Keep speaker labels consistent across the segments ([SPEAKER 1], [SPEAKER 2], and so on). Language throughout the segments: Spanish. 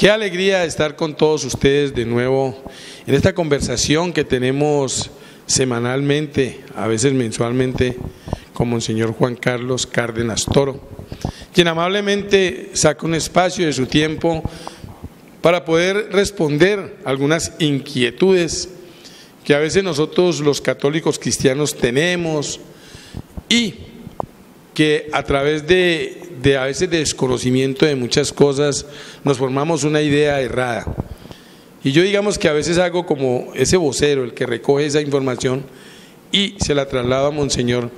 [SPEAKER 1] Qué alegría estar con todos ustedes de nuevo en esta conversación que tenemos semanalmente, a veces mensualmente, con Monseñor Juan Carlos Cárdenas Toro, quien amablemente saca un espacio de su tiempo para poder responder algunas inquietudes que a veces nosotros los católicos cristianos tenemos y que a través de, de a veces desconocimiento de muchas cosas nos formamos una idea errada. Y yo digamos que a veces hago como ese vocero, el que recoge esa información y se la traslada a Monseñor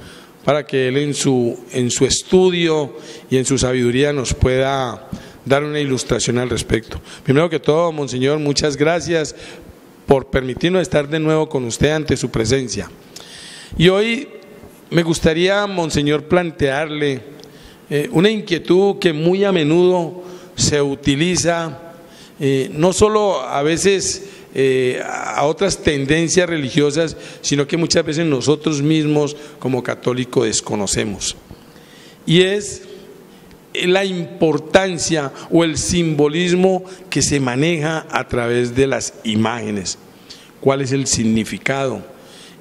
[SPEAKER 1] para que él en su, en su estudio y en su sabiduría nos pueda dar una ilustración al respecto. Primero que todo, Monseñor, muchas gracias por permitirnos estar de nuevo con usted ante su presencia. Y hoy me gustaría, Monseñor, plantearle eh, una inquietud que muy a menudo se utiliza, eh, no solo a veces eh, a otras tendencias religiosas, sino que muchas veces nosotros mismos como católicos desconocemos. Y es la importancia o el simbolismo que se maneja a través de las imágenes. ¿Cuál es el significado?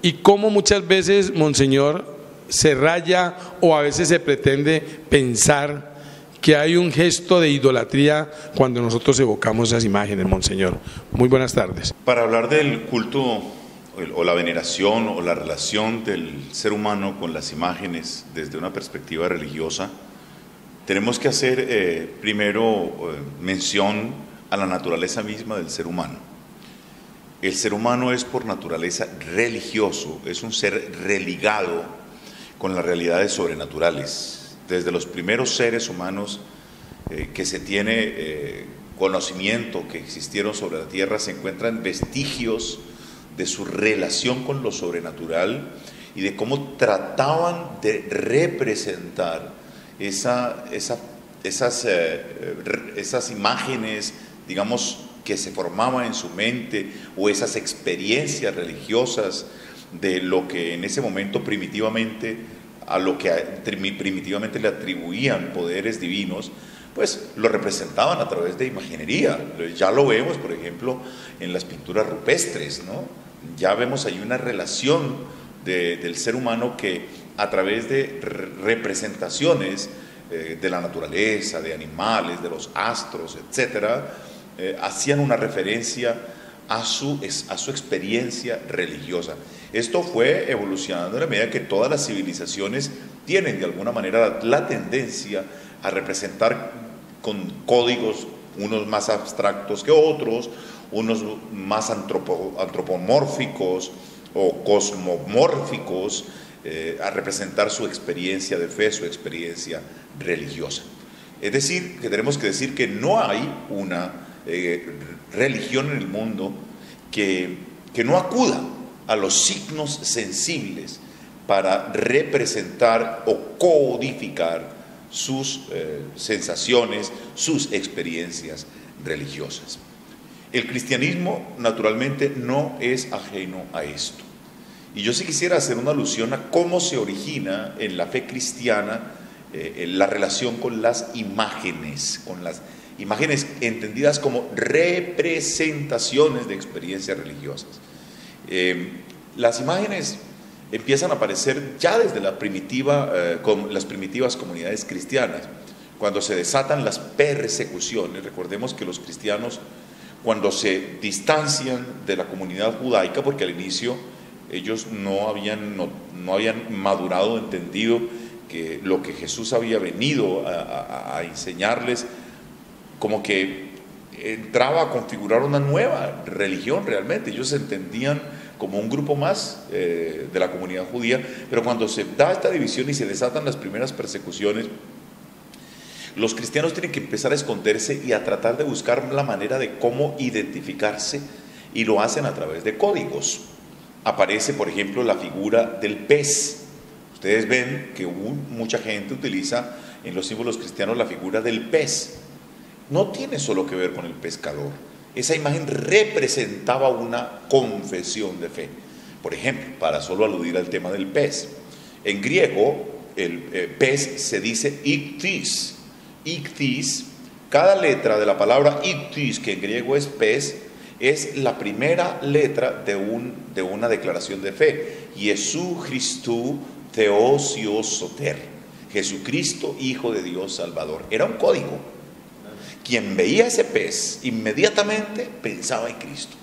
[SPEAKER 1] Y cómo muchas veces, Monseñor, se raya o a veces se pretende pensar que hay un gesto de idolatría cuando nosotros evocamos esas imágenes, Monseñor. Muy buenas tardes.
[SPEAKER 2] Para hablar del culto o la veneración o la relación del ser humano con las imágenes desde una perspectiva religiosa, tenemos que hacer eh, primero eh, mención a la naturaleza misma del ser humano. El ser humano es por naturaleza religioso, es un ser religado con las realidades sobrenaturales. Desde los primeros seres humanos eh, que se tiene eh, conocimiento que existieron sobre la tierra, se encuentran vestigios de su relación con lo sobrenatural y de cómo trataban de representar eh, esas imágenes, digamos, que se formaban en su mente o esas experiencias religiosas de lo que en ese momento primitivamente, a lo que primitivamente le atribuían poderes divinos, pues lo representaban a través de imaginería. Ya lo vemos, por ejemplo, en las pinturas rupestres, ¿no? Ya vemos ahí una relación del ser humano que a través de representaciones eh, de la naturaleza, de animales, de los astros, etcétera, eh, hacían una referencia a su, a su experiencia religiosa. Esto fue evolucionando en la medida que todas las civilizaciones tienen de alguna manera la tendencia a representar con códigos, unos más abstractos que otros, unos más antropomórficos o cosmomórficos, eh, a representar su experiencia de fe, su experiencia religiosa. Es decir, que tenemos que decir que no hay una eh, religión en el mundo que, que no acuda a los signos sensibles para representar o codificar sus eh, sensaciones, sus experiencias religiosas. El cristianismo naturalmente no es ajeno a esto. Y yo sí quisiera hacer una alusión a cómo se origina en la fe cristiana eh, la relación con las imágenes, con las imágenes entendidas como representaciones de experiencias religiosas. Eh, las imágenes empiezan a aparecer ya desde eh, las primitivas comunidades cristianas, cuando se desatan las persecuciones. Recordemos que los cristianos, cuando se distancian de la comunidad judaica, porque al inicio ellos no habían, no, habían madurado, entendido que lo que Jesús había venido a enseñarles como que entraba a configurar una nueva religión realmente. Ellos entendían como un grupo más eh, de la comunidad judía, pero cuando se da esta división y se desatan las primeras persecuciones, los cristianos tienen que empezar a esconderse y a tratar de buscar la manera de cómo identificarse y lo hacen a través de códigos. Aparece, por ejemplo, la figura del pez. Ustedes ven que mucha gente utiliza en los símbolos cristianos la figura del pez no tiene solo que ver con el pescador. Esa imagen representaba una confesión de fe. Por ejemplo, para solo aludir al tema del pez, en griego el eh, pez se dice ictis. Ictis, cada letra de la palabra ictis, que en griego es pez, es la primera letra de, un, de una declaración de fe. Jesús Theosio Soter. Jesucristo, Hijo de Dios Salvador. Era un código. Quien veía ese pez inmediatamente pensaba en Cristo.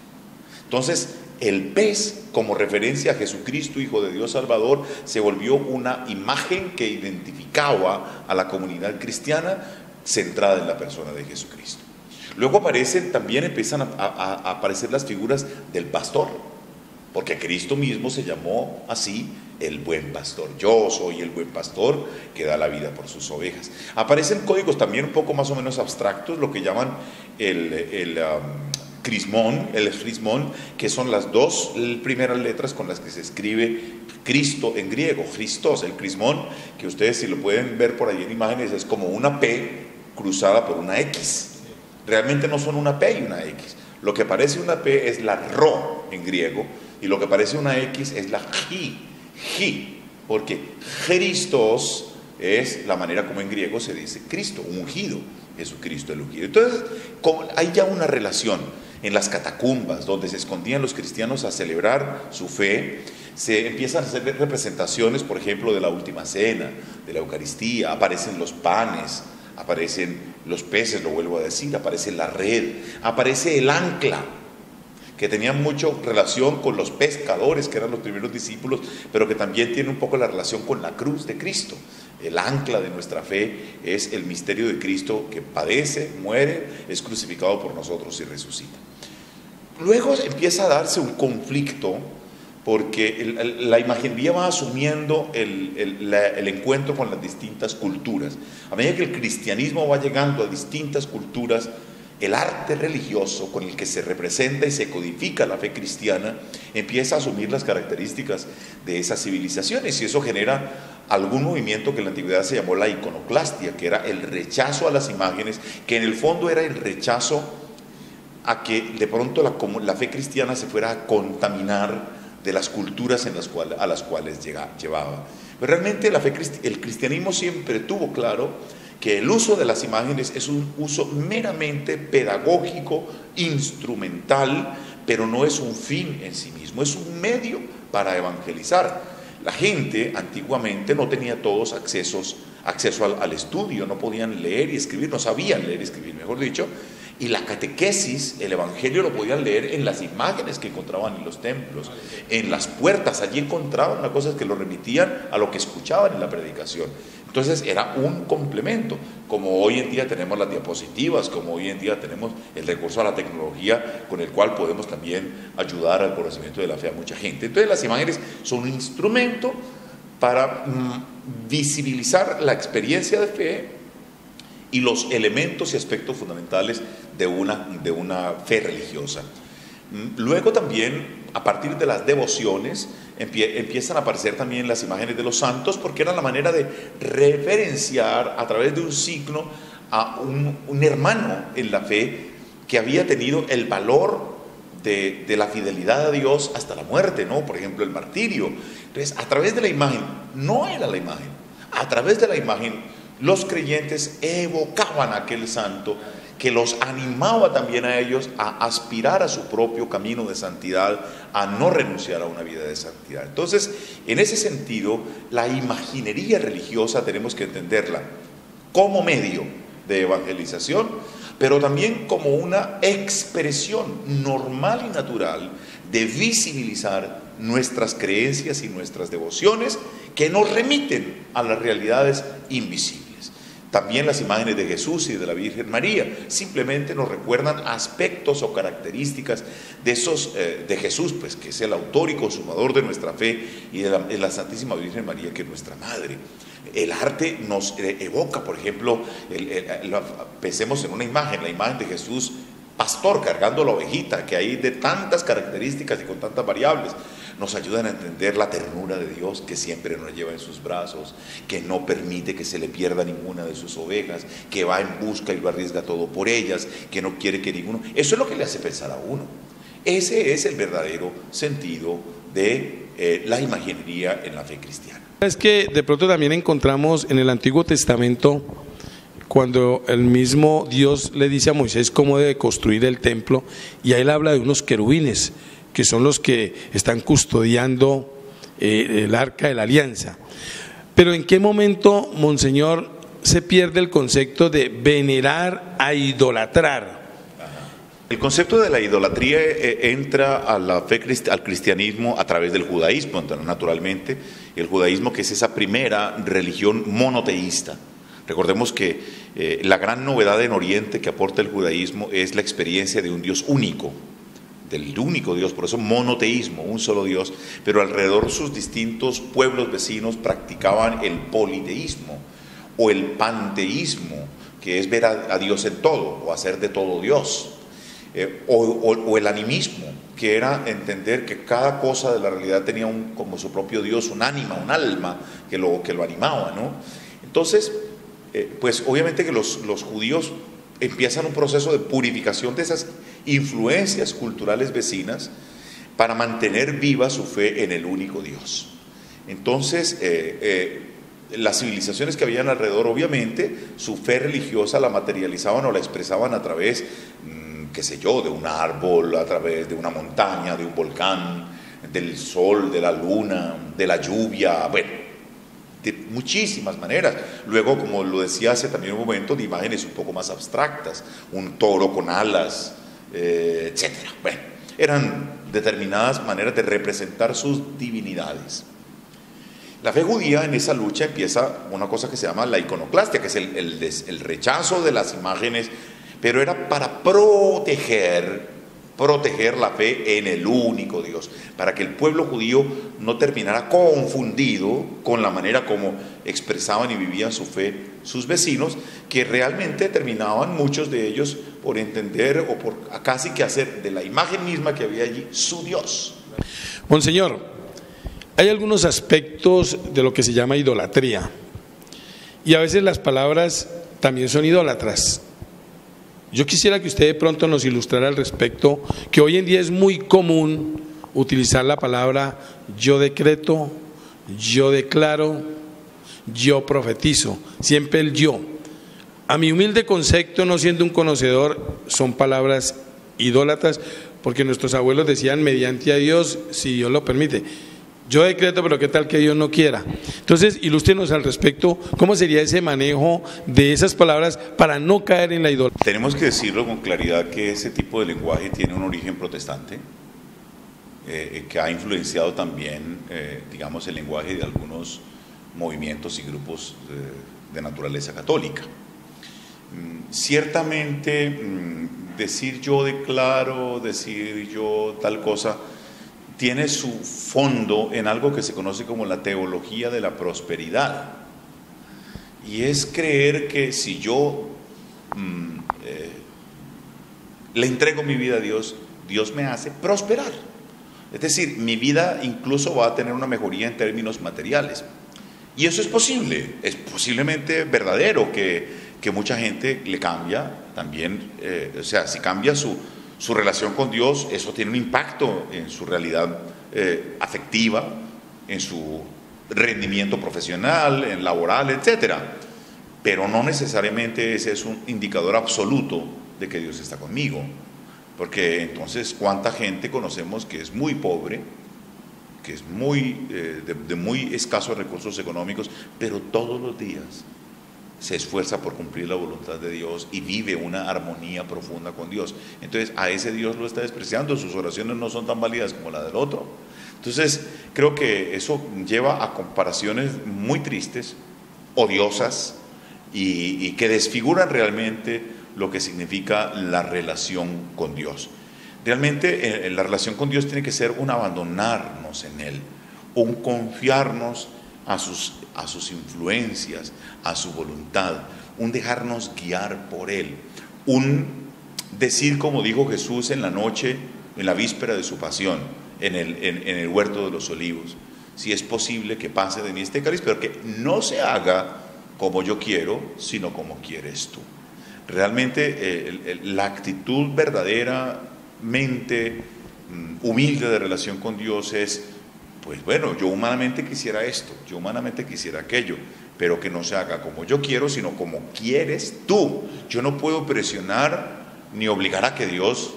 [SPEAKER 2] Entonces, el pez, como referencia a Jesucristo, Hijo de Dios Salvador, se volvió una imagen que identificaba a la comunidad cristiana centrada en la persona de Jesucristo. Luego aparecen, también empiezan a, aparecer las figuras del pastor, porque Cristo mismo se llamó así el buen pastor. Yo soy el buen pastor que da la vida por sus ovejas. Aparecen códigos también un poco más o menos abstractos, lo que llaman el, el um, crismón, el crismón, que son las dos primeras letras con las que se escribe Cristo en griego, Christos, el crismón, que ustedes si lo pueden ver por ahí en imágenes es como una P cruzada por una X. Realmente no son una P y una X. Lo que parece una P es la Ro en griego y lo que parece una X es la Ji, Ji, porque Christos es la manera como en griego se dice Cristo, ungido, Jesucristo el ungido. Entonces, hay ya una relación en las catacumbas, donde se escondían los cristianos a celebrar su fe, se empiezan a hacer representaciones, por ejemplo, de la última cena, de la Eucaristía, aparecen los panes, aparecen los peces, lo vuelvo a decir, aparece la red, aparece el ancla, que tenía mucho relación con los pescadores, que eran los primeros discípulos, pero que también tiene un poco la relación con la cruz de Cristo. El ancla de nuestra fe es el misterio de Cristo que padece, muere, es crucificado por nosotros y resucita. Luego empieza a darse un conflicto porque la imaginería va asumiendo el, el, encuentro con las distintas culturas. A medida que el cristianismo va llegando a distintas culturas, el arte religioso con el que se representa y se codifica la fe cristiana empieza a asumir las características de esas civilizaciones y eso genera algún movimiento que en la antigüedad se llamó la iconoclastia, que era el rechazo a las imágenes, que en el fondo era el rechazo a que de pronto la, fe cristiana se fuera a contaminar de las culturas a las cuales llevaba. Pero realmente el cristianismo siempre tuvo claro que el uso de las imágenes es un uso meramente pedagógico, instrumental, pero no es un fin en sí mismo, es un medio para evangelizar. La gente antiguamente no tenía todos accesos, acceso al, al estudio, no podían leer y escribir, no sabían leer y escribir, mejor dicho, y la catequesis, el Evangelio lo podían leer en las imágenes que encontraban en los templos, en las puertas, allí encontraban las cosas que lo remitían a lo que escuchaban en la predicación. Entonces era un complemento, como hoy en día tenemos las diapositivas, como hoy en día tenemos el recurso a la tecnología con el cual podemos también ayudar al conocimiento de la fe a mucha gente. Entonces las imágenes son un instrumento para mm, visibilizar la experiencia de fe y los elementos y aspectos fundamentales de una, de una fe religiosa. Mm, luego también, a partir de las devociones, empiezan a aparecer también las imágenes de los santos porque era la manera de referenciar a través de un signo a un, hermano en la fe que había tenido el valor de, de, la fidelidad a Dios hasta la muerte, ¿no? Por ejemplo, el martirio. Entonces, a través de la imagen, no era la imagen, a través de la imagen, los creyentes evocaban a aquel santo que los animaba también a ellos a aspirar a su propio camino de santidad, a no renunciar a una vida de santidad. Entonces, en ese sentido, la imaginería religiosa tenemos que entenderla como medio de evangelización, pero también como una expresión normal y natural de visibilizar nuestras creencias y nuestras devociones que nos remiten a las realidades invisibles. También las imágenes de Jesús y de la Virgen María simplemente nos recuerdan aspectos o características de esos eh, de Jesús, pues que es el autor y consumador de nuestra fe y de la, Santísima Virgen María que es nuestra madre. El arte nos eh, evoca, por ejemplo, pensemos en una imagen, la imagen de Jesús pastor cargando la ovejita, que hay de tantas características y con tantas variables nos ayudan a entender la ternura de Dios que siempre nos lleva en sus brazos, que no permite que se le pierda ninguna de sus ovejas, que va en busca y lo arriesga todo por ellas, que no quiere que ninguno... Eso es lo que le hace pensar a uno. Ese es el verdadero sentido de eh, la imaginería en la fe cristiana.
[SPEAKER 1] Es que de pronto también encontramos en el Antiguo Testamento cuando el mismo Dios le dice a Moisés cómo debe construir el templo y ahí él habla de unos querubines que son los que están custodiando eh, el arca de la alianza. Pero ¿en qué momento, Monseñor, se pierde el concepto de venerar a idolatrar?
[SPEAKER 2] El concepto de la idolatría eh, entra a la fe, al cristianismo a través del judaísmo, naturalmente, el judaísmo que es esa primera religión monoteísta. Recordemos que eh, la gran novedad en Oriente que aporta el judaísmo es la experiencia de un Dios único, del único Dios, por eso monoteísmo, un solo Dios, pero alrededor sus distintos pueblos vecinos practicaban el politeísmo o el panteísmo, que es ver a, Dios en todo o hacer de todo Dios, eh, o, el animismo, que era entender que cada cosa de la realidad tenía un, como su propio Dios, un ánima, un alma que lo, que lo animaba. ¿no? Entonces, eh, pues obviamente que los, los judíos empiezan un proceso de purificación de esas influencias culturales vecinas para mantener viva su fe en el único Dios. Entonces, eh, eh, las civilizaciones que habían alrededor, obviamente, su fe religiosa la materializaban o la expresaban a través, mm, qué sé yo, de un árbol, a través de una montaña, de un volcán, del sol, de la luna, de la lluvia, bueno, de muchísimas maneras. Luego, como lo decía hace también un momento, de imágenes un poco más abstractas, un toro con alas, eh, etc. Bueno, eran determinadas maneras de representar sus divinidades. La fe judía en esa lucha empieza una cosa que se llama la iconoclastia, que es el, el rechazo de las imágenes, pero era para proteger proteger la fe en el único Dios, para que el pueblo judío no terminara confundido con la manera como expresaban y vivían su fe sus vecinos, que realmente terminaban muchos de ellos por entender o por casi que hacer de la imagen misma que había allí su Dios.
[SPEAKER 1] Monseñor, hay algunos aspectos de lo que se llama idolatría, y a veces las palabras también son idólatras. Yo quisiera que usted de pronto nos ilustrara al respecto, que hoy en día es muy común utilizar la palabra yo decreto, yo declaro, yo profetizo, siempre el yo. A mi humilde concepto, no siendo un conocedor, son palabras idólatras, porque nuestros abuelos decían mediante a Dios, si Dios lo permite. Yo decreto, pero qué tal que Dios no quiera. Entonces, ilústrenos al respecto, ¿cómo sería ese manejo de esas palabras para no caer en la idolatría?
[SPEAKER 2] Tenemos que decirlo con claridad que ese tipo de lenguaje tiene un origen protestante, eh, que ha influenciado también, eh, digamos, el lenguaje de algunos movimientos y grupos de, naturaleza católica. Mm, ciertamente, mm, decir yo declaro, decir yo tal cosa, tiene su fondo en algo que se conoce como la teología de la prosperidad. Y es creer que si yo mm, eh, le entrego mi vida a Dios, Dios me hace prosperar. Es decir, mi vida incluso va a tener una mejoría en términos materiales. Y eso es posible, es posiblemente verdadero que, mucha gente le cambia también, eh, o sea, si cambia su, su relación con Dios, eso tiene un impacto en su realidad eh, afectiva, en su rendimiento profesional, en laboral, etc. Pero no necesariamente ese es un indicador absoluto de que Dios está conmigo. Porque entonces, ¿cuánta gente conocemos que es muy pobre, que es muy, eh, de muy escasos recursos económicos, pero todos los días se esfuerza por cumplir la voluntad de Dios y vive una armonía profunda con Dios. Entonces a ese Dios lo está despreciando, sus oraciones no son tan válidas como la del otro. Entonces creo que eso lleva a comparaciones muy tristes, odiosas y, que desfiguran realmente lo que significa la relación con Dios. Realmente eh, la relación con Dios tiene que ser un abandonarnos en Él, un confiarnos a sus, a sus influencias, a su voluntad, un dejarnos guiar por Él, un decir como dijo Jesús en la noche, en la víspera de su pasión, en el, en, el huerto de los olivos, si es posible que pase de mí este cáliz, pero que no se haga como yo quiero, sino como quieres tú. Realmente eh, la actitud verdaderamente mm, humilde de relación con Dios es pues bueno, yo humanamente quisiera esto, yo humanamente quisiera aquello, pero que no se haga como yo quiero, sino como quieres tú. Yo no puedo presionar ni obligar a que Dios,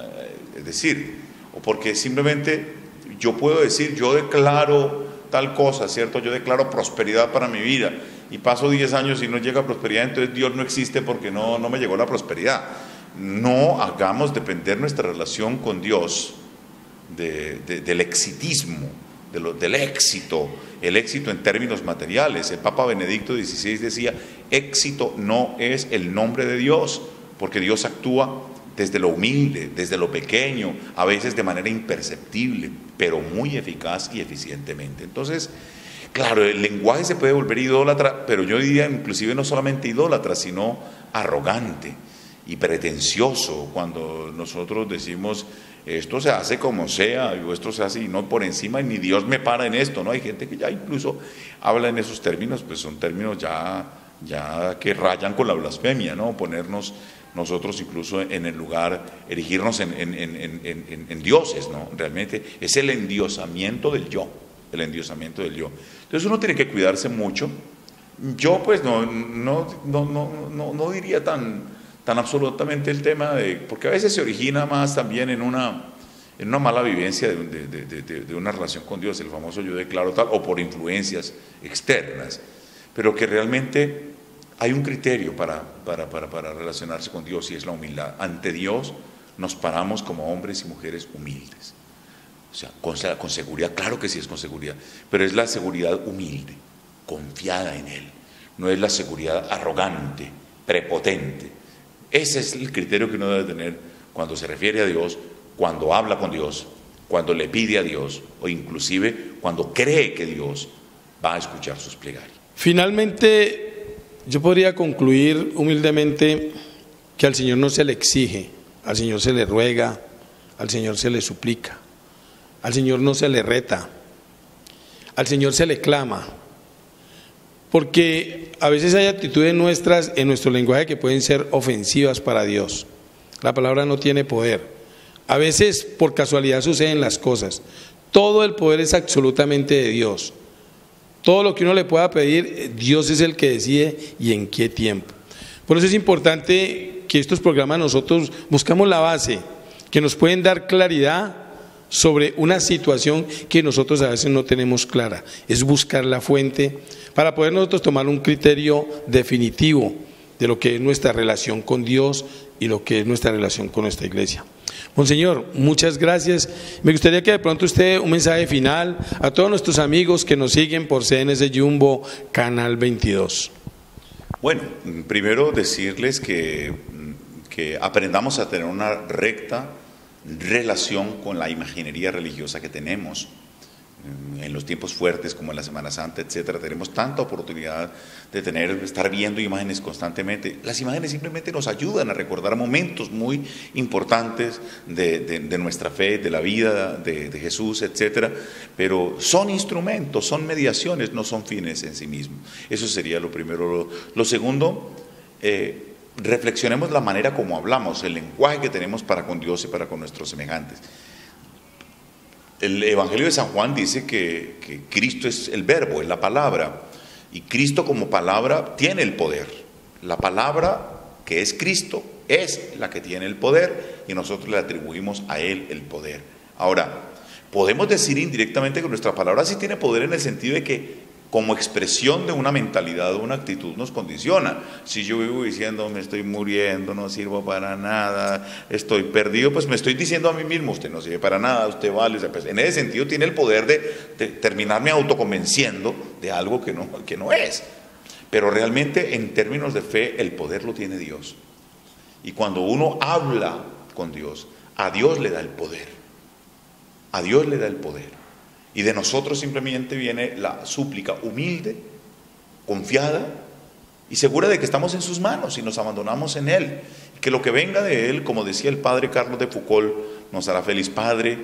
[SPEAKER 2] eh, es decir, o porque simplemente yo puedo decir, yo declaro tal cosa, ¿cierto? Yo declaro prosperidad para mi vida y paso 10 años y no llega prosperidad, entonces Dios no existe porque no, no me llegó la prosperidad. No hagamos depender nuestra relación con Dios del exitismo, del éxito, el éxito en términos materiales. El Papa Benedicto XVI decía, éxito no es el nombre de Dios, porque Dios actúa desde lo humilde, desde lo pequeño, a veces de manera imperceptible, pero muy eficaz y eficientemente. Entonces, claro, el lenguaje se puede volver idólatra, pero yo diría inclusive no solamente idólatra, sino arrogante y pretencioso cuando nosotros decimos esto se hace como sea, o esto se hace y no por encima, ni Dios me para en esto, ¿no? Hay gente que ya incluso habla en esos términos, pues son términos ya, ya que rayan con la blasfemia, ¿no? Ponernos nosotros incluso en el lugar, erigirnos en, en, dioses, ¿no? Realmente es el endiosamiento del yo, el endiosamiento del yo. Entonces uno tiene que cuidarse mucho. Yo pues no, no, no, no, no diría tan, tan absolutamente el tema de, porque a veces se origina más también en una, en una mala vivencia de, una relación con Dios, el famoso yo declaro tal, o por influencias externas, pero que realmente hay un criterio para, para, para, para, relacionarse con Dios y es la humildad. Ante Dios nos paramos como hombres y mujeres humildes. O sea, con, con seguridad, claro que sí es con seguridad, pero es la seguridad humilde, confiada en Él. No es la seguridad arrogante, prepotente. Ese es el criterio que uno debe tener cuando se refiere a Dios, cuando habla con Dios, cuando le pide a Dios o inclusive cuando cree que Dios va a escuchar sus plegarias.
[SPEAKER 1] Finalmente, yo podría concluir humildemente que al Señor no se le exige, al Señor se le ruega, al Señor se le suplica, al Señor no se le reta, al Señor se le clama, porque a veces hay actitudes nuestras en nuestro lenguaje que pueden ser ofensivas para Dios. La palabra no tiene poder. A veces por casualidad suceden las cosas. Todo el poder es absolutamente de Dios. Todo lo que uno le pueda pedir, Dios es el que decide y en qué tiempo. Por eso es importante que estos programas nosotros buscamos la base, que nos pueden dar claridad sobre una situación que nosotros a veces no tenemos clara. Es buscar la fuente para poder nosotros tomar un criterio definitivo de lo que es nuestra relación con Dios y lo que es nuestra relación con nuestra iglesia. Monseñor, muchas gracias. Me gustaría que de pronto usted un mensaje final a todos nuestros amigos que nos siguen por CNS Jumbo Canal 22.
[SPEAKER 2] Bueno, primero decirles que, que aprendamos a tener una recta relación con la imaginería religiosa que tenemos en los tiempos fuertes como en la Semana Santa, etcétera, tenemos tanta oportunidad de tener, estar viendo imágenes constantemente. Las imágenes simplemente nos ayudan a recordar momentos muy importantes de, nuestra fe, de la vida de, Jesús, etcétera, pero son instrumentos, son mediaciones, no son fines en sí mismos. Eso sería lo primero. Lo, segundo, eh, reflexionemos la manera como hablamos, el lenguaje que tenemos para con Dios y para con nuestros semejantes. El Evangelio de San Juan dice que, Cristo es el verbo, es la palabra, y Cristo como palabra tiene el poder. La palabra que es Cristo es la que tiene el poder y nosotros le atribuimos a Él el poder. Ahora, podemos decir indirectamente que nuestra palabra sí tiene poder en el sentido de que como expresión de una mentalidad o una actitud nos condiciona. Si yo vivo diciendo me estoy muriendo, no sirvo para nada, estoy perdido, pues me estoy diciendo a mí mismo, usted no sirve para nada, usted vale. Pues en ese sentido tiene el poder de, terminarme autoconvenciendo de algo que no, que no es. Pero realmente en términos de fe el poder lo tiene Dios. Y cuando uno habla con Dios, a Dios le da el poder. A Dios le da el poder. Y de nosotros simplemente viene la súplica humilde, confiada y segura de que estamos en sus manos y nos abandonamos en Él. que lo que venga de Él, como decía el padre Carlos de Foucault, nos hará feliz. Padre,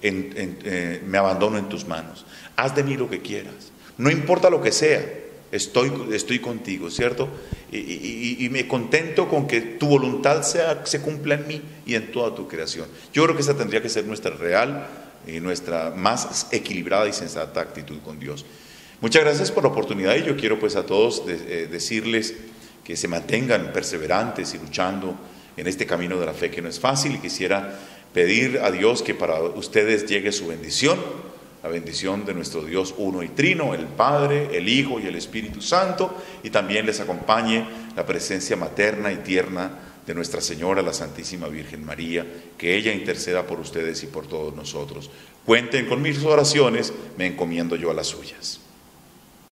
[SPEAKER 2] eh, me abandono en tus manos. Haz de mí lo que quieras. No importa lo que sea, estoy, estoy contigo, ¿cierto? Y, me contento con que tu voluntad sea, se cumpla en mí y en toda tu creación. Yo creo que esa tendría que ser nuestra real nuestra más equilibrada y sensata actitud con Dios. Muchas gracias por la oportunidad y yo quiero pues a todos eh, decirles que se mantengan perseverantes y luchando en este camino de la fe que no es fácil y quisiera pedir a Dios que para ustedes llegue su bendición, la bendición de nuestro Dios uno y trino, el Padre, el Hijo y el Espíritu Santo, y también les acompañe la presencia materna y tierna de Nuestra Señora, la Santísima Virgen María, que ella interceda por ustedes y por todos nosotros. Cuenten con mis oraciones, me encomiendo yo a las suyas.